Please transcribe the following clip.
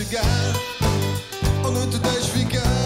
chegar onde tu tens ficar.